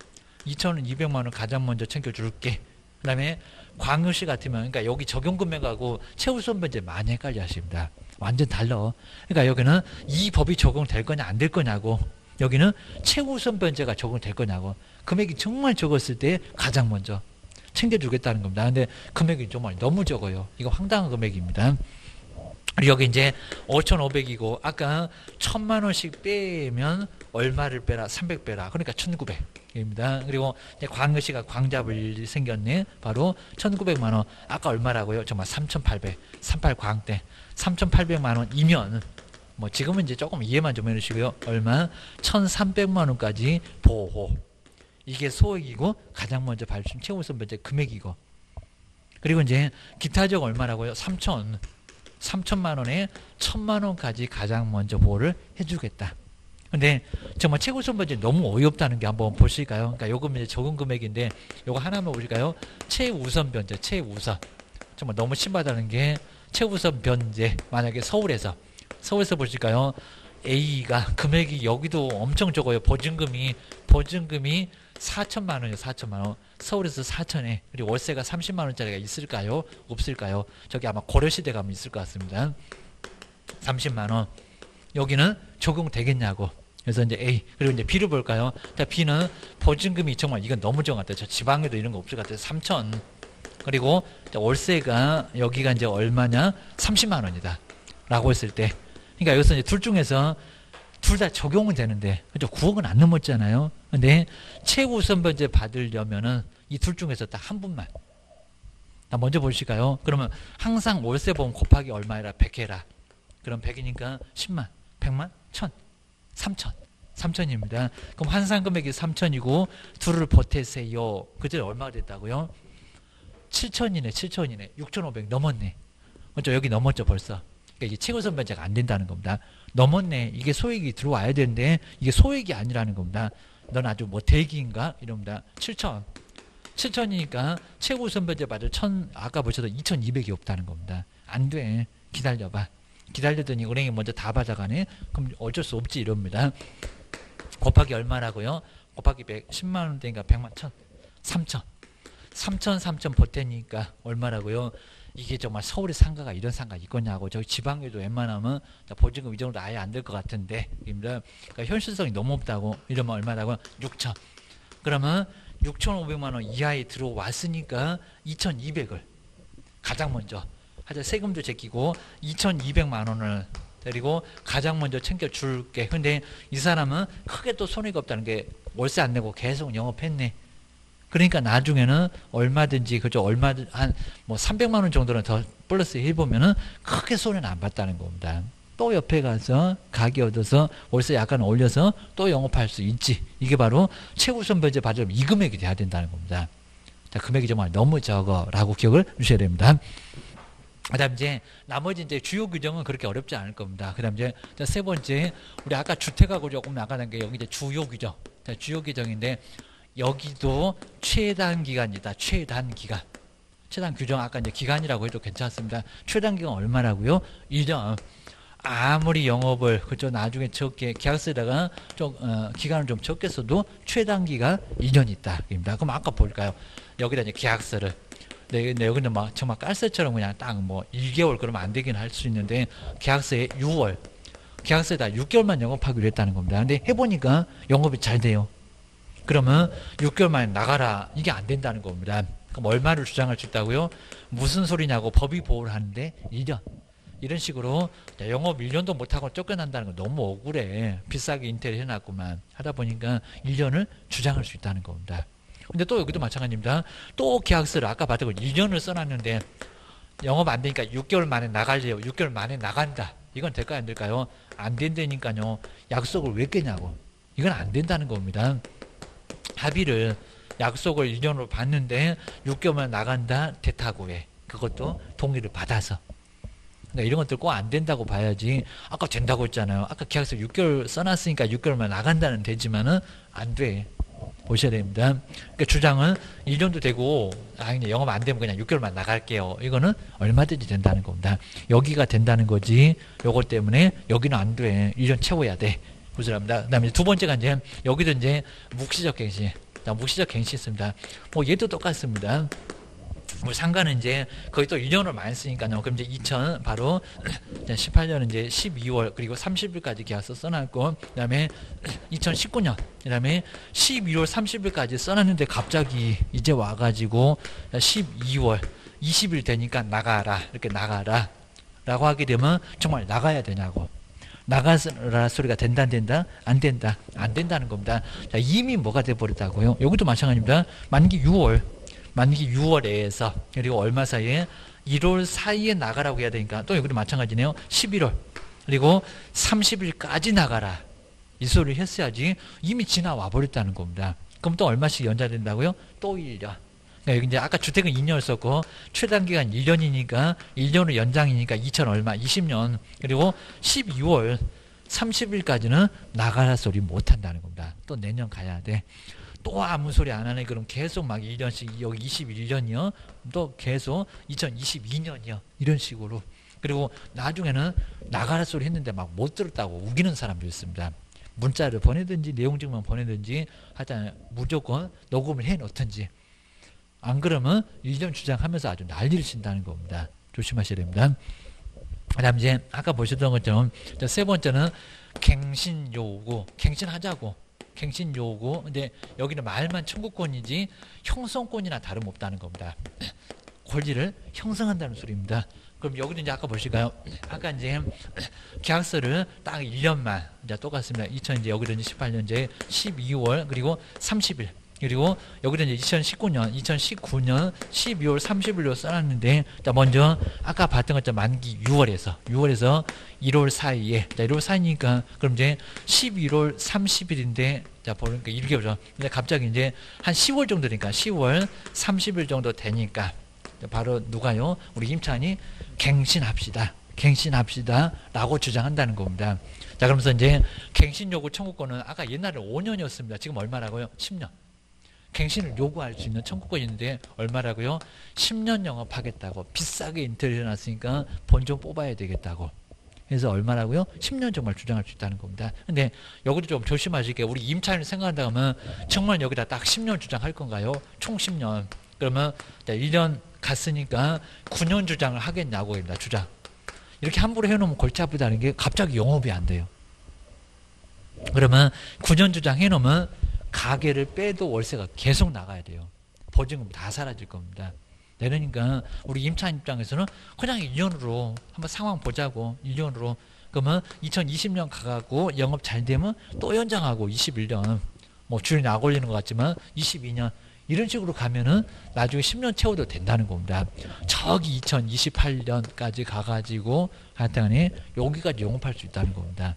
2,200만 원 가장 먼저 챙겨 줄게. 그다음에 광역시 같으면 그러니까 여기 적용 금액하고 최우 선 변제 많이 헷갈려 하십니다. 완전 달라. 그러니까 여기는 이 법이 적용될 거냐 안 될 거냐고 여기는 최우선 변제가 적용될 거냐고 금액이 정말 적었을 때 가장 먼저 챙겨주겠다는 겁니다. 근데 금액이 정말 너무 적어요. 이거 황당한 금액입니다. 여기 이제 5,500이고 아까 1,000만 원씩 빼면 얼마를 빼라? 300 빼라. 그러니까 1,900. 입니다. 그리고 이제 광역시가 광잡을 생겼네. 바로 1,900만 원. 아까 얼마라고요? 정말 3,800. 38 광대. 3,800만 원이면 뭐 지금은 이제 조금 이해만 좀 해주시고요. 얼마? 1,300만 원까지 보호. 이게 소액이고 가장 먼저 발생 최고 선별제 금액이고. 그리고 이제 기타적 얼마라고요? 3천. 3천만 원에 1천만 원까지 가장 먼저 보호를 해주겠다. 근데 정말 최고 선별제 너무 어이없다는 게 한번 보실까요? 그러니까 요금 이제 적은 금액인데 요거 하나만 보실까요? 최우선 변제, 최우선. 정말 너무 심하다는 게 최우선 변제. 만약에 서울에서 서울에서 보실까요? A가 금액이 여기도 엄청 적어요. 보증금이 보증금이 4천만 원이요. 4천만 원. 서울에서 4천에 그리고 월세가 30만 원짜리가 있을까요? 없을까요? 저기 아마 고려시대 가면 있을 것 같습니다. 30만 원. 여기는 적용되겠냐고. 그래서 이제 A 그리고 이제 B를 볼까요? 자 B는 보증금이 정말 이건 너무 같아요. 저 지방에도 이런 거 없을 것 같아요. 3천. 그리고 월세가 여기가 이제 얼마냐? 30만 원이다. 라고 했을 때 그러니까 여기서 이제 둘 중에서 둘 다 적용은 되는데 그죠? 9억은 안 넘었잖아요. 근데 최우선 변제 받으려면은 이 둘 중에서 딱 한 분만. 자, 먼저 보실까요? 그러면 항상 월세 보험 곱하기 얼마라 100 해라. 그럼 100이니까 10만, 100만, 1000, 3000. 3천입니다. 그럼 환산 금액이 3천이고 둘을 보태세요. 그때 얼마가 됐다고요? 7천이네, 7천이네. 6,500 넘었네. 먼저 여기 넘었죠, 벌써. 그러니까 이게 최고 선 변제가 안 된다는 겁니다. 넘었네. 이게 소액이 들어와야 되는데 이게 소액이 아니라는 겁니다. 넌 아주 뭐 대기인가? 이럽니다. 7천. 7천이니까 최고선 변제 받을 1 아까 보셔도 2,200이 없다는 겁니다. 안 돼. 기다려봐. 기다리더니 은행이 먼저 다 받아가네. 그럼 어쩔 수 없지 이럽니다. 곱하기 얼마라고요? 곱하기 100, 10만 원대니까 100만 천, 3천. 3천, 3천 보태니까 얼마라고요? 이게 정말 서울의 상가가 이런 상가 있거냐고. 저기 지방에도 웬만하면 보증금 이 정도 아예 안 될 것 같은데. 그러니까 현실성이 너무 없다고. 이러면 얼마라고? 6천. 그러면 6,500만 원 이하에 들어왔으니까 2,200을 가장 먼저 하자. 세금도 제끼고 2,200만 원을 그리고 가장 먼저 챙겨 줄게. 근데 이 사람은 크게 또 손해가 없다는 게 월세 안 내고 계속 영업했네. 그러니까 나중에는 얼마든지 그죠 얼마든 한뭐 300만 원 정도는 더 플러스 해 보면은 크게 손해는 안 봤다는 겁니다. 또 옆에 가서 가게 얻어서 월세 약간 올려서 또 영업할 수 있지. 이게 바로 최우선 변제 받으면 이 금액이 돼야 된다는 겁니다. 자, 금액이 정말 너무 적어라고 기억을 주셔야 됩니다. 그 다음 이제 나머지 이제 주요 규정은 그렇게 어렵지 않을 겁니다. 그 다음 이제 세 번째 우리 아까 주택하고 조금 나가는 게 여기 이제 주요 규정. 자, 주요 규정인데 여기도 최단 기간이다. 최단 기간. 최단 규정 아까 이제 기간이라고 해도 괜찮습니다. 최단 기간 얼마라고요? 1년. 아무리 영업을 그죠 나중에 적게 계약서에다가 좀 어, 기간을 좀 적게 써도 최단 기간 2년 있다. 입니다. 그럼 아까 볼까요? 여기다 이제 계약서를 네, 네, 여기는 막 정말 깔새처럼 그냥 딱뭐 2개월 그러면 안 되긴 할 수 있는데 계약서에 6월 계약서에다 6개월만 영업하기로 했다는 겁니다. 근데 해보니까 영업이 잘 돼요. 그러면 6개월 만에 나가라. 이게 안 된다는 겁니다. 그럼 얼마를 주장할 수 있다고요? 무슨 소리냐고 법이 보호를 하는데 1년. 이런 식으로 영업 1년도 못하고 쫓겨난다는 건 너무 억울해. 비싸게 인테리어 해놨구만. 하다 보니까 1년을 주장할 수 있다는 겁니다. 근데 또 여기도 마찬가지입니다. 또 계약서를 아까 봤던 거 2년을 써놨는데 영업 안 되니까 6개월 만에 나갈래요. 6개월 만에 나간다. 이건 될까요? 안 될까요? 안 된다니까요. 약속을 왜 깨냐고. 이건 안 된다는 겁니다. 합의를 약속을 2년으로 받는데 6개월만 나간다. 대타고 해. 그것도 동의를 받아서. 그러니까 이런 것들 꼭 안 된다고 봐야지. 아까 된다고 했잖아요. 아까 계약서 6개월 써놨으니까 6개월만 나간다는 되지만은 안 돼. 보셔야 됩니다. 그러니까 주장은 1년도 되고 아 그냥 영업 안 되면 그냥 6개월만 나갈게요. 이거는 얼마든지 된다는 겁니다. 여기가 된다는 거지. 요것 때문에 여기는 안 돼. 1년 채워야 돼. 보시랍니다. 그 다음에 두 번째가 이제 여기도 이제 묵시적 갱신. 묵시적 갱신 있습니다. 뭐 얘도 똑같습니다. 뭐 상가는 이제 거의 또 1년을 많이 쓰니까요. 그럼 이제 2000 바로 18년 이제 12월 그리고 30일까지 계약서 써놨고 그다음에 2019년 그다음에 12월 30일까지 써놨는데 갑자기 이제 와가지고 12월 20일 되니까 나가라 이렇게 나가라 라고 하게 되면 정말 나가야 되냐고 나가라 소리가 된다 안 된다 안 된다 안 된다는 겁니다. 자, 이미 뭐가 돼 버렸다고요? 여기도 마찬가지입니다. 만기 6월 만기 6월에서 그리고 얼마 사이에 1월 사이에 나가라고 해야 되니까 또 여기도 마찬가지네요. 11월 그리고 30일까지 나가라 이 소리를 했어야지 이미 지나와 버렸다는 겁니다. 그럼 또 얼마씩 연장된다고요? 또 1년. 여기 이제 아까 주택은 2년을 썼고 최단 기간 1년이니까 1년으로 연장이니까 2천 얼마 20년 그리고 12월 30일까지는 나가라 소리 못 한다는 겁니다. 또 내년 가야 돼. 또 아무 소리 안 하네. 그럼 계속 막 1년씩 여기 21년이요. 또 계속 2022년이요. 이런 식으로. 그리고 나중에는 나가라 소리 했는데 막 못 들었다고 우기는 사람도 있습니다. 문자를 보내든지 내용증만 보내든지 하여튼 무조건 녹음을 해 놓든지 안 그러면 이전 주장하면서 아주 난리를 친다는 겁니다. 조심하셔야 됩니다. 그다음 이제 아까 보셨던 것처럼 세 번째는 갱신 요구, 갱신하자고, 갱신 요구. 근데 여기는 말만 청구권이지 형성권이나 다름없다는 겁니다. 권리를 형성한다는 소리입니다. 그럼 여기도 이제 아까 보실까요? 아까 이제 계약서를 딱 1년만 이제 똑같습니다. 2000 이제 여기도 이제 18년 이제 12월 그리고 30일 그리고 여기도 이제 2019년, 2019년 12월 30일로 써놨는데, 자, 먼저 아까 봤던 것처럼 만기 6월에서, 6월에서 1월 사이에, 자, 1월 사이니까, 그럼 이제 11월 30일인데, 자, 보니까 이렇게 보죠. 근데 갑자기 이제 한 10월 정도 되니까, 10월 30일 정도 되니까, 바로 누가요? 우리 임찬이 갱신합시다. 갱신합시다. 라고 주장한다는 겁니다. 자, 그러면서 이제 갱신 요구 청구권은 아까 옛날에 5년이었습니다. 지금 얼마라고요? 10년. 갱신을 요구할 수 있는 청구권이 있는데 얼마라고요? 10년 영업하겠다고 비싸게 인테리어 놨으니까 본 좀 뽑아야 되겠다고 그래서 얼마라고요? 10년 정말 주장할 수 있다는 겁니다. 근데 여기도 좀 조심하실게요. 우리 임차인을 생각한다 면 정말 여기다 딱 10년 주장할 건가요? 총 10년. 그러면 1년 갔으니까 9년 주장을 하겠냐고 합니다. 주장. 이렇게 함부로 해놓으면 골치 아프다는 게 갑자기 영업이 안 돼요. 그러면 9년 주장 해놓으면 가게를 빼도 월세가 계속 나가야 돼요. 보증금 다 사라질 겁니다. 내려니까 우리 임차 입장에서는 그냥 1년으로 한번 상황 보자고 1년으로 그러면 2020년 가가고 영업 잘 되면 또 연장하고 21년 뭐 줄이 악 올리는 것 같지만 22년 이런 식으로 가면은 나중에 10년 채워도 된다는 겁니다. 저기 2028년까지 가가지고 하여튼간에 여기까지 영업할 수 있다는 겁니다.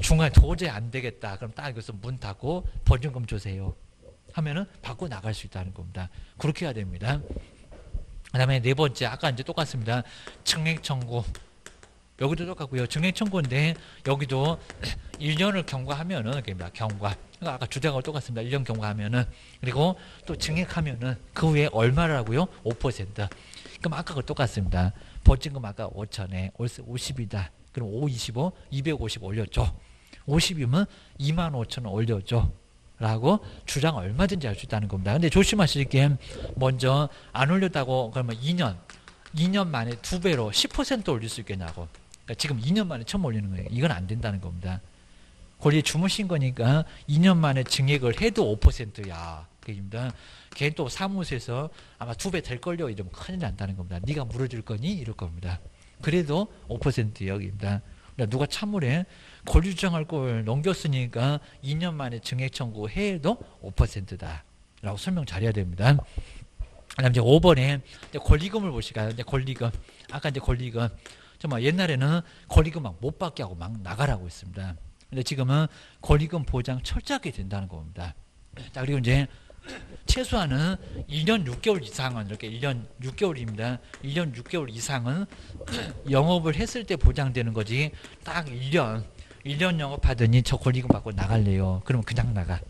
중간에 도저히 안 되겠다. 그럼 딱 여기서 문 닫고 보증금 주세요. 하면은 받고 나갈 수 있다는 겁니다. 그렇게 해야 됩니다. 그 다음에 네 번째, 아까 이제 똑같습니다. 증액 청구. 여기도 똑같고요. 증액 청구인데 여기도 1년을 경과하면은 그입니다. 경과. 그러니까 아까 주제하고 똑같습니다. 1년 경과하면은 그리고 또 증액하면은 그 후에 얼마라고요? 5%. 그럼 아까 그 똑같습니다. 보증금 아까 5천에 50이다. 그럼 5, 25, 250 올렸죠. 50이면 2만 5천 원 올렸죠. 라고 주장 얼마든지 할 수 있다는 겁니다. 근데 조심하실 게 먼저 안 올렸다고 그러면 2년, 2년 만에 두 배로 10% 올릴 수 있겠냐고. 그러니까 지금 2년 만에 처음 올리는 거예요. 이건 안 된다는 겁니다. 권리에 주무신 거니까 2년 만에 증액을 해도 5%야. 그입니다. 걔또 사무소에서 아마 두 배 될 걸요 이러면 큰일 난다는 겁니다. 네가 물어줄 거니 이럴 겁니다. 그래도 5% 여기입니다. 그러니까 누가 참으래 권리 주장할 걸 넘겼으니까 2년 만에 증액 청구 해도 5%다. 라고 설명 잘해야 됩니다. 그다음 이제 5번에 권리금을 보실까요? 이제 권리금. 아까 이제 권리금. 정말 옛날에는 권리금 막 못 받게 하고 막 나가라고 했습니다. 근데 지금은 권리금 보장 철저하게 된다는 겁니다. 자, 그리고 이제 최소한은 1년 6개월 이상은 이렇게 1년 6개월입니다. 1년 6개월 이상은 영업을 했을 때 보장되는 거지. 딱 1년 1년 영업하더니 저 권리금 받고 나갈래요. 그러면 그냥 나가.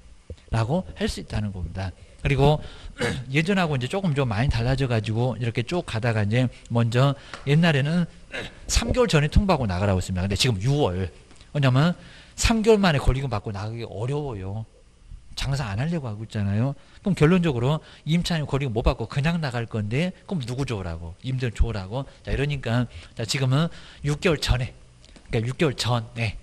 라고 할 수 있다는 겁니다. 그리고 예전하고 이제 조금 좀 많이 달라져 가지고 이렇게 쭉 가다가 이제 먼저 옛날에는 3개월 전에 통보하고 나가라고 했습니다. 근데 지금 6월. 왜냐면 3개월 만에 권리금 받고 나가기 어려워요. 장사 안 하려고 하고 있잖아요. 그럼 결론적으로 임차인 권리금 못 받고 그냥 나갈 건데 그럼 누구 줘라고 임대 줘라고 자 이러니까 자 지금은 6개월 전에 그러니까 6개월 전에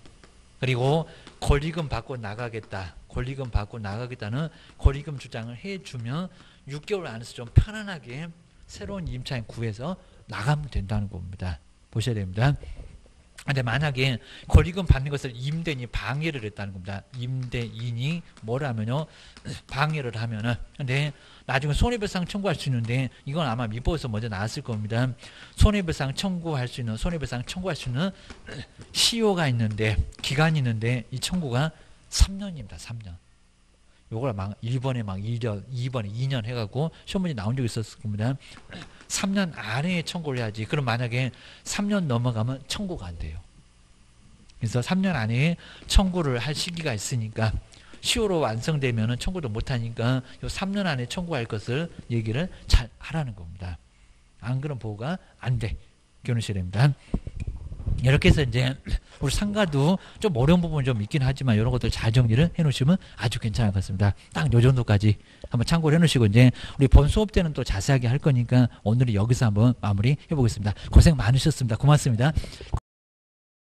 그리고 권리금 받고 나가겠다 권리금 받고 나가겠다는 권리금 주장을 해주면 6개월 안에서 좀 편안하게 새로운 임차인 구해서 나가면 된다는 겁니다. 보셔야 됩니다. 근데 만약에 권리금 받는 것을 임대인이 방해를 했다는 겁니다. 임대인이 뭐라면요 방해를 하면은 근데 나중에 손해배상 청구할 수 있는데 이건 아마 민법에서 먼저 나왔을 겁니다. 손해배상 청구할 수 있는 손해배상 청구할 수 있는 시효가 있는데 기간이 있는데 이 청구가 3년입니다. 3년. 요걸 막 1번에 막 1년, 2번에 2년 해갖고 시험 문제 나온 적이 있었을 겁니다. 3년 안에 청구를 해야지. 그럼 만약에 3년 넘어가면 청구가 안 돼요. 그래서 3년 안에 청구를 할 시기가 있으니까 시효로 완성되면은 청구도 못 하니까 요 3년 안에 청구할 것을 얘기를 잘 하라는 겁니다. 안 그런 보호가 안 돼. 교훈시됩니다. 이렇게 해서 이제 우리 상가도 좀 어려운 부분 좀 있긴 하지만 이런 것들 잘 정리를 해 놓으시면 아주 괜찮을 것 같습니다. 딱 요 정도까지 한번 참고를 해 놓으시고 이제 우리 본 수업 때는 또 자세하게 할 거니까 오늘은 여기서 한번 마무리 해 보겠습니다. 고생 많으셨습니다. 고맙습니다.